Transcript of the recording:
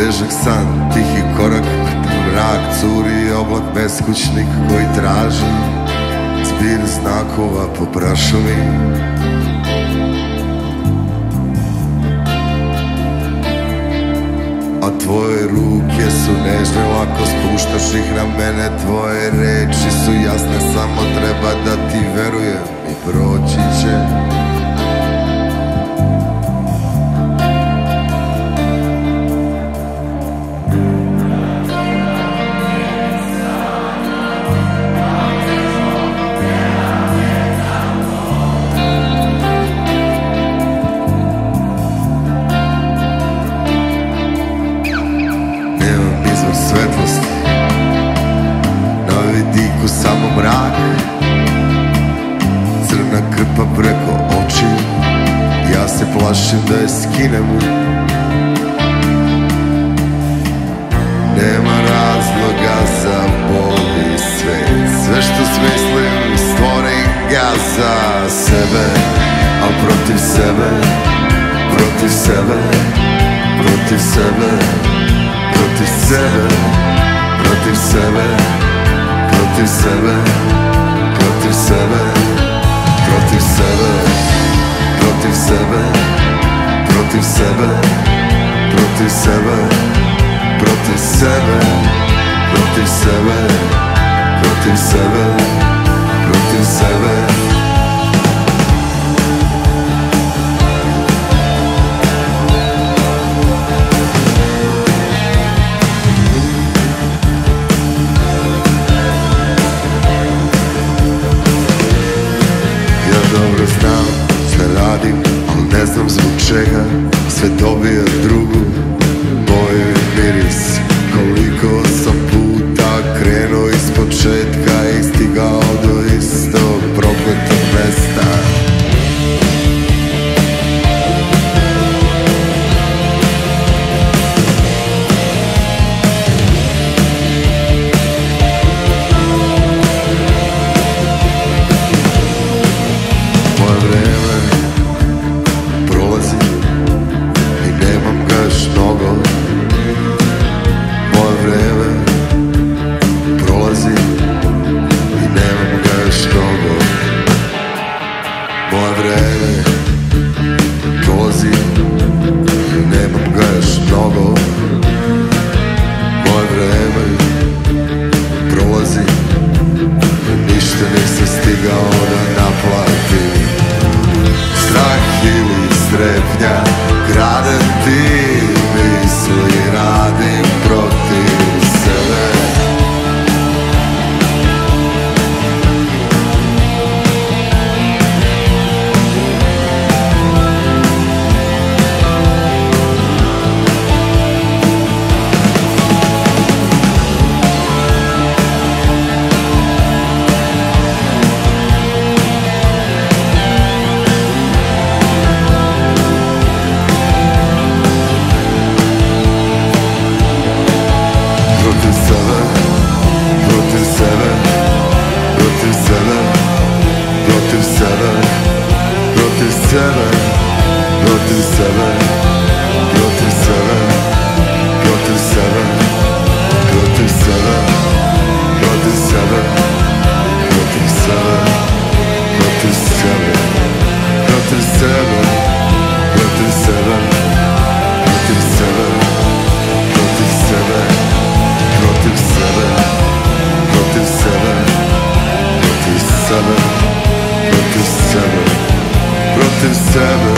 težak san, tihi korak Mrak curi oblak beskućnik koji traži Zbir znakova po prašovi A tvoje ruke su nežne, lako spuštaš ih na mene Tvoje reči su jasne, samo treba da ti verujem I proći će Na vidiku samo mrak. Crna krpa preko oči. Ja se plašim da je skinem. Nema razloga za boli svet. Sve što smislim stvorim ga za sebe Al protiv sebe, protiv sebe, protiv sebe protiv sebe, protiv sebe, protiv sebe, protiv sebe, protiv sebe, protiv sebe, protiv sebe, protiv sebe, protiv sebe, protiv sebe, protiv sebe, protiv radim, ali ne znam zbog čega. Sve dobija drugu drewnia, grary sebe, protiv sebe, protiv sebe.